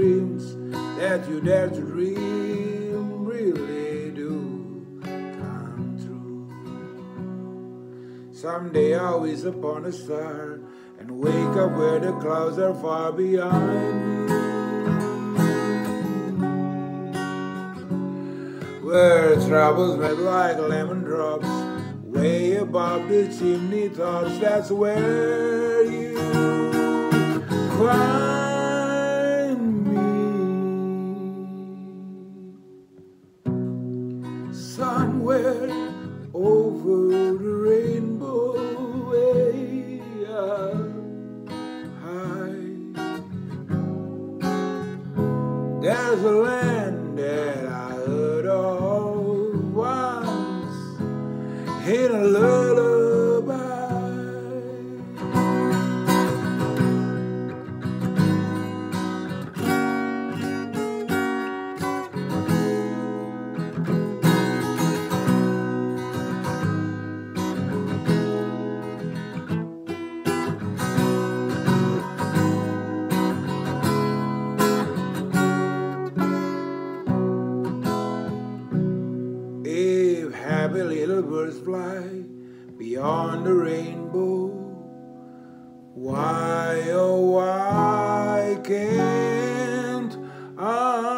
that you dare to dream really do come true. Someday I'll wish upon a star and wake up where the clouds are far behind me. Where troubles met like lemon drops way above the chimney tops. That's where you Somewhere over the rainbow way high. There's a land happy little birds fly beyond the rainbow. Why, oh, why can't I?